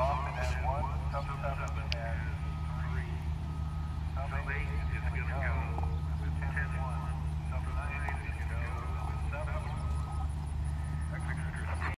Dolphin at 177